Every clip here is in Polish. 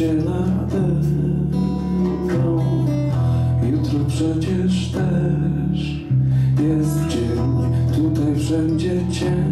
Mną Jutro przecież też jest dzień. Tutaj wszędzie ciemno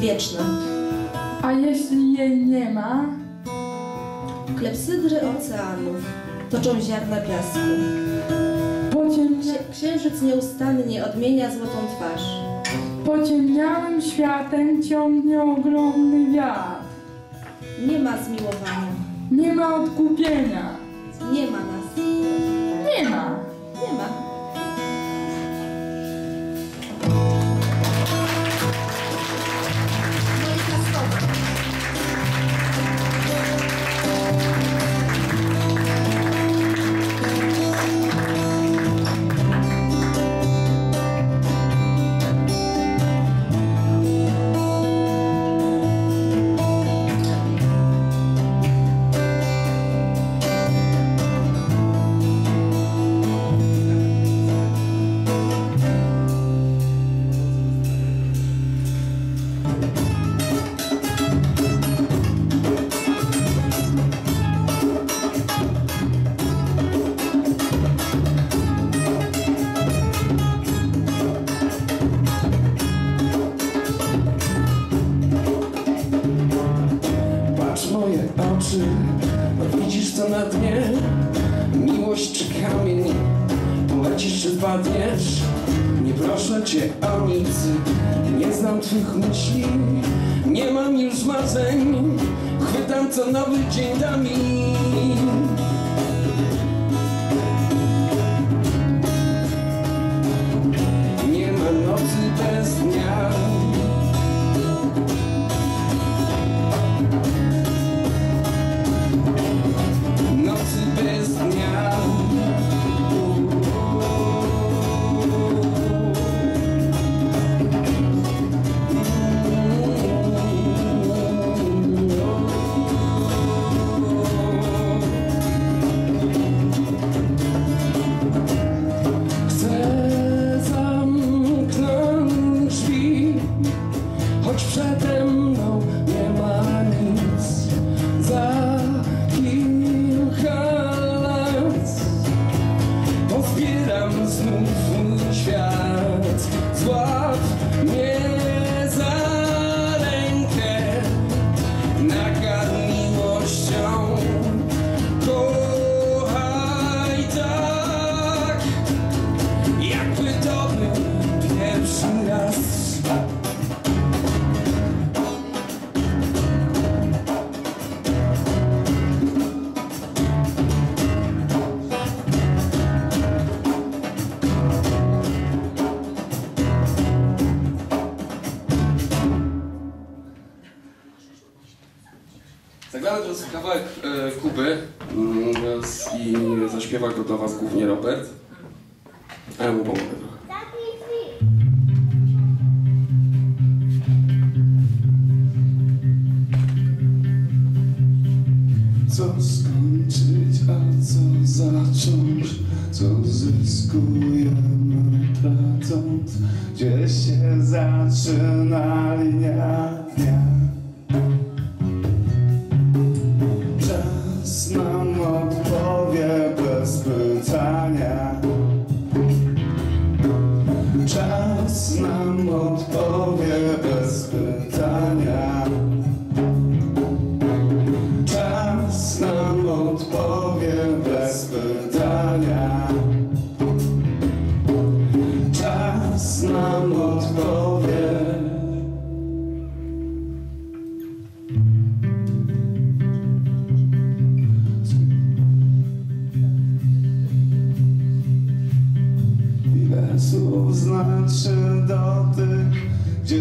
wieczna. A jeśli jej nie ma, Klepsydry oceanów toczą ziarna piasku. pociemnia, Księ- Księżyc nieustannie odmienia złotą twarz. pociemniałym światem ciągnie ogromny wiatr. Nie ma zmiłowania. Nie ma odkupienia. Nie ma nas. Miłość czy kamień, polecisz czy spadniesz? Nie proszę cię o nic, nie znam twych myśli. Nie mam już marzeń, chwytam co nowy dzień da kawałek e, Kuby z- i zaśpiewa go do was głównie Robert. A ja mu pomogę trochę. Co skończyć, a co zacząć? Co zyskujemy tracąc? Gdzie się zaczyna linia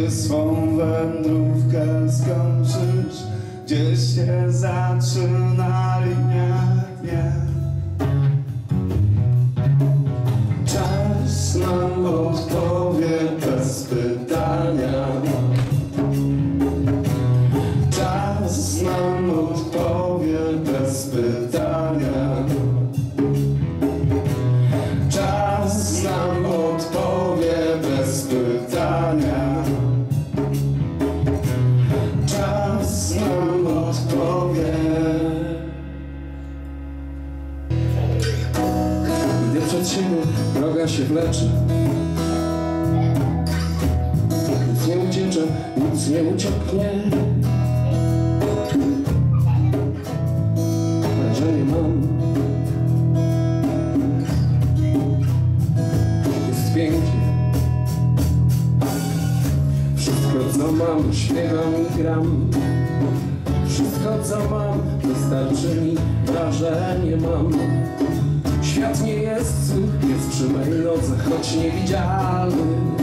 gdzie swą wędrówkę skończysz, gdzie się zaczyna linia dnia. Czas nam odpowie bez pytania. Czas nam odpowie bez pytania. Czas nam odpowie bez pytania. Droga się wlecze, nic nie uciecze, nic nie ucieknie. Wrażenie mam, jest pięknie. Wszystko co mam, śpiewam i gram. Wszystko co mam, wystarczy mi, wrażenie mam. Świat nie jest jest przy mej nodze, choć niewidzialny,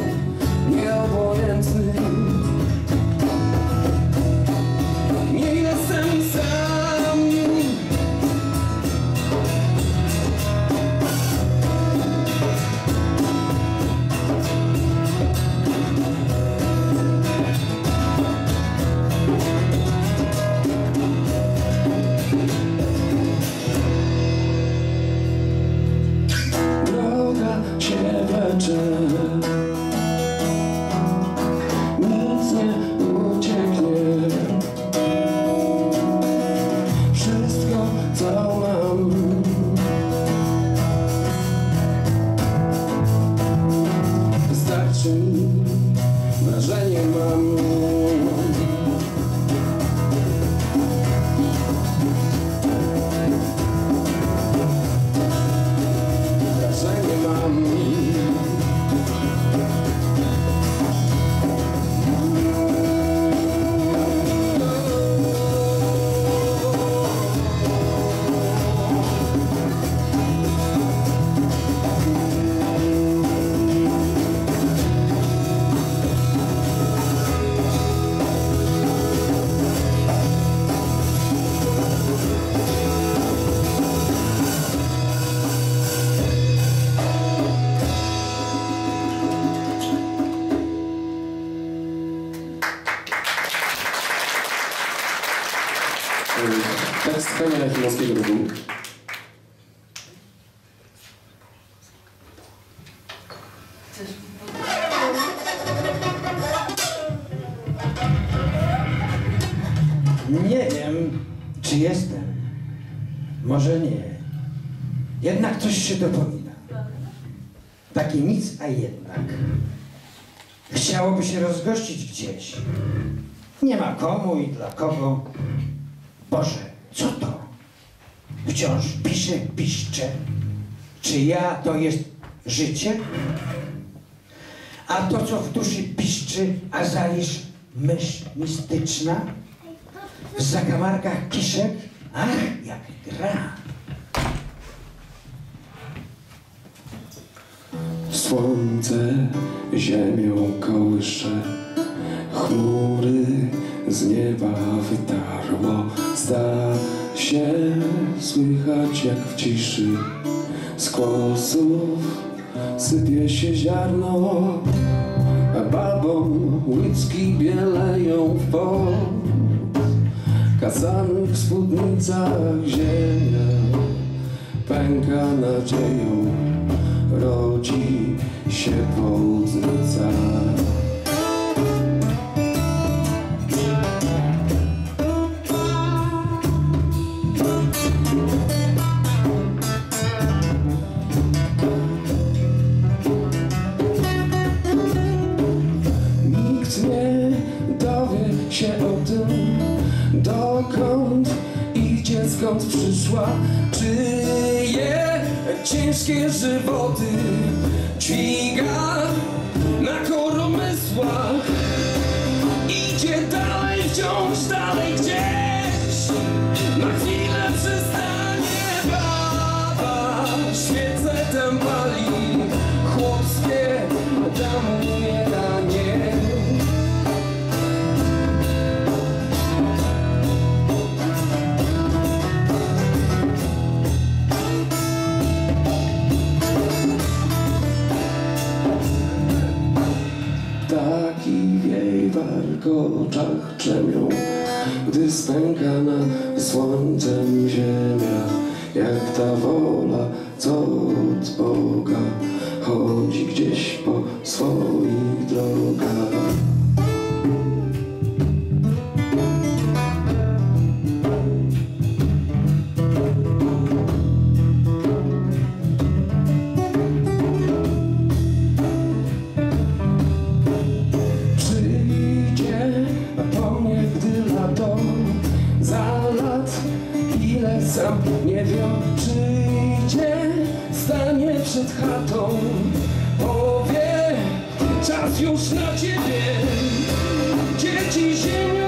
Nie wiem, czy jestem. Może nie. Jednak coś się dopomina. Takie nic, a jednak. Chciałoby się rozgościć gdzieś. Nie ma komu i dla kogo. Boże, co to? Wciąż pisze, piszcze. Czy ja to jest życie? A to, co w duszy piszczy, a zalisz myśl mistyczna? W zakamarkach kiszek? Ach, jak gra! Słońce ziemią kołysze chmury z nieba wytarło. Zda się słychać jak w ciszy z kłosów sypie się ziarno, a babom bieleją w pot. Kazanych w spódnicach ziemia pęka nadzieją, rodzi się. Nikt czyje ciężkie żywoty dźwiga na koromysłach. Idzie dalej, wciąż dalej gdzieś, na chwilę przystanie baba, świecę tę pali, chłopskie damu warkoczach drzemią, gdy spękana słońcem ziemia, jak ta wola, co od Boga chodzi gdzieś po swoich drogach. Sam nie wiem Przyjdzie, stanie przed chatą. Powie, czas już na ciebie. Dzieci ziemią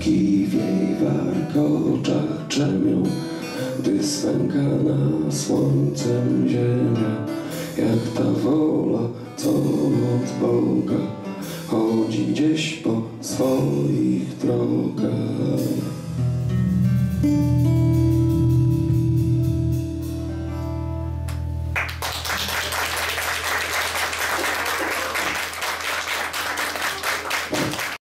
Ptaki w jej warkoczach drzemią, gdy swękana słońcem ziemia, jak ta wola, co od Boga chodzi gdzieś po swoich drogach.